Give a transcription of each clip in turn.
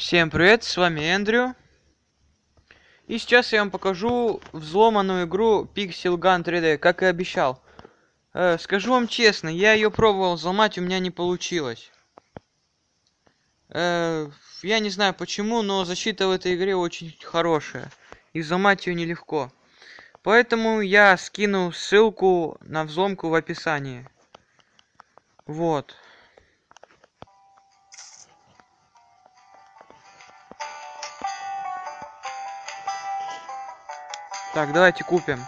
Всем привет, с вами Эндрю. И сейчас я вам покажу взломанную игру Pixel Gun 3D, как и обещал. Э, скажу вам честно, я ее пробовал взломать, у меня не получилось. Э, я не знаю почему, но защита в этой игре очень хорошая. И взломать ее нелегко. Поэтому я скину ссылку на взломку в описании. Вот. Так, давайте купим.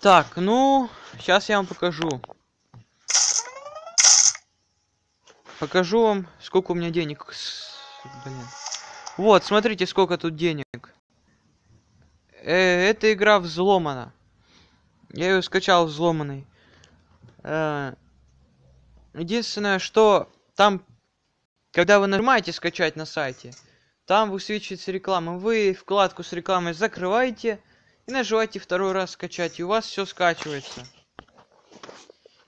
Так, ну, сейчас я вам покажу. Покажу вам, сколько у меня денег. Блин. Вот, смотрите, сколько тут денег. Э, эта игра взломана. Я ее скачал взломанной. Э, единственное, что там, когда вы нажимаете скачать на сайте, там высвечивается реклама. Вы вкладку с рекламой закрываете и нажимаете второй раз скачать, и у вас все скачивается.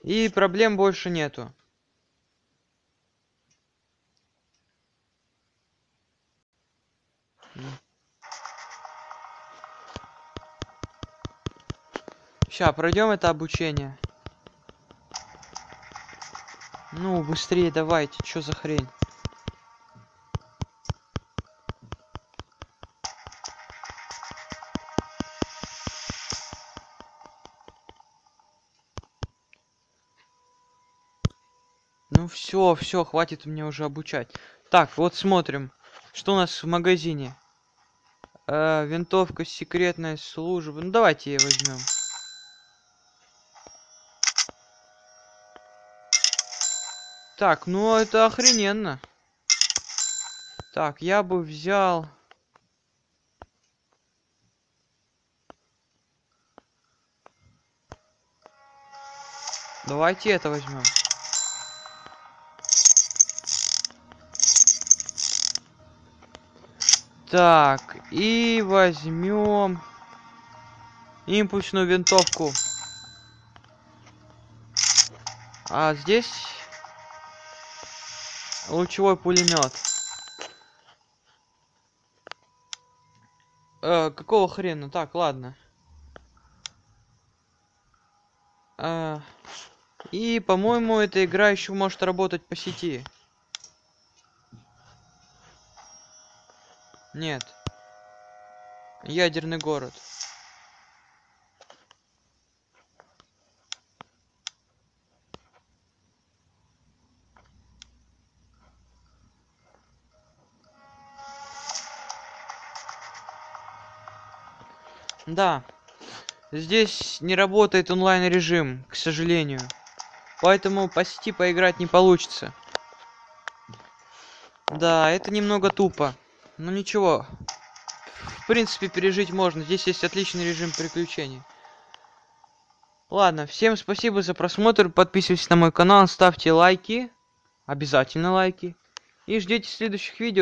И проблем больше нету. Сейчас, пройдем это обучение. Ну, быстрее давайте, что за хрень? Ну все, все, хватит мне уже обучать. Так, вот смотрим, что у нас в магазине. Э, винтовка секретная служба. Ну давайте ее возьмем. Так, ну это охрененно. Так, я бы взял... Давайте это возьмем. Так, и возьмем импульсную винтовку. А здесь лучевой пулемет. Э, какого хрена? Так, ладно. Э, и, по-моему, эта игра еще может работать по сети. Нет. Ядерный город. Да. Здесь не работает онлайн режим, к сожалению. Поэтому по сети поиграть не получится. Да, это немного тупо. Ну ничего. В принципе, пережить можно. Здесь есть отличный режим приключений. Ладно, всем спасибо за просмотр. Подписывайтесь на мой канал, ставьте лайки. Обязательно лайки. И ждите следующих видео.